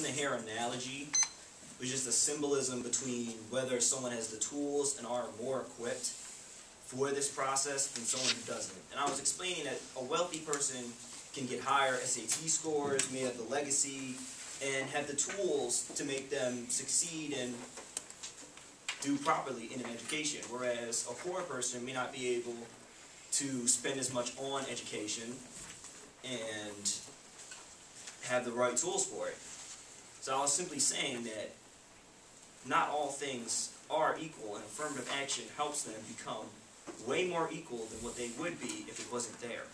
in the hair analogy was just a symbolism between whether someone has the tools and are more equipped for this process than someone who doesn't. And I was explaining that a wealthy person can get higher SAT scores, may have the legacy, and have the tools to make them succeed and do properly in an education, whereas a poor person may not be able to spend as much on education and have the right tools for it. So I was simply saying that not all things are equal, and affirmative action helps them become way more equal than what they would be if it wasn't there.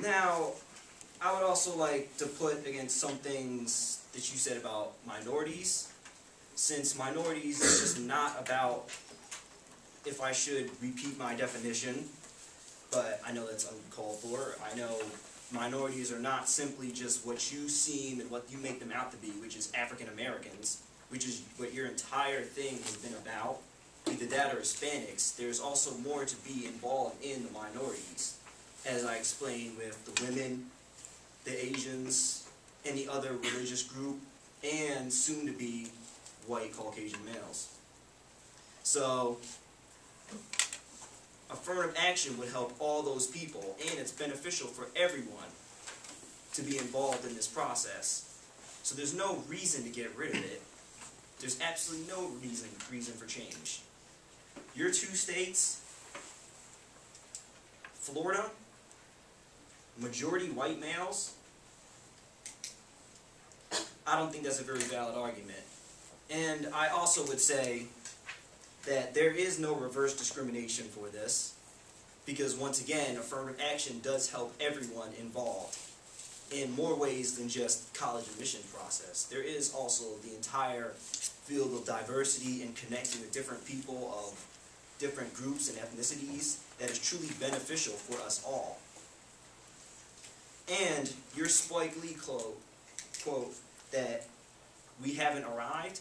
Now, I would also like to put against some things that you said about minorities, since minorities is just not about if I should repeat my definition, but I know that's uncalled for. I know minorities are not simply just what you seem and what you make them out to be, which is African Americans, which is what your entire thing has been about, either that or Hispanics. There's also more to be involved in the minorities, as I explained with the women, the Asians, any other religious group, and soon to be white Caucasian males. So, affirmative action would help all those people, and it's beneficial for everyone to be involved in this process. So there's no reason to get rid of it. There's absolutely no reason reason for change. Your two states, Florida, majority white males, I don't think that's a very valid argument. And I also would say that there is no reverse discrimination for this because once again, affirmative action does help everyone involved in more ways than just college admission process. There is also the entire field of diversity and connecting with different people of different groups and ethnicities that is truly beneficial for us all. And your Spike Lee quote, quote that we haven't arrived,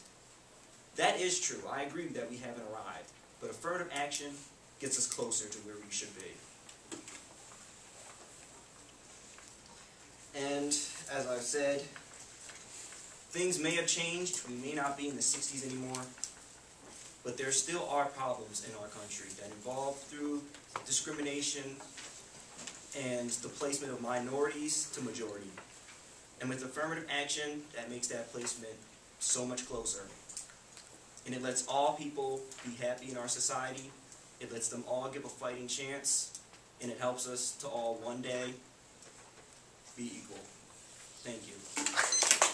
that is true. I agree that we haven't arrived. But affirmative action gets us closer to where we should be. And as I've said, things may have changed. We may not be in the 60s anymore. But there still are problems in our country that involve through discrimination and the placement of minorities to majority. And with affirmative action, that makes that placement so much closer. And it lets all people be happy in our society. It lets them all give a fighting chance. And it helps us to all one day be equal. Thank you.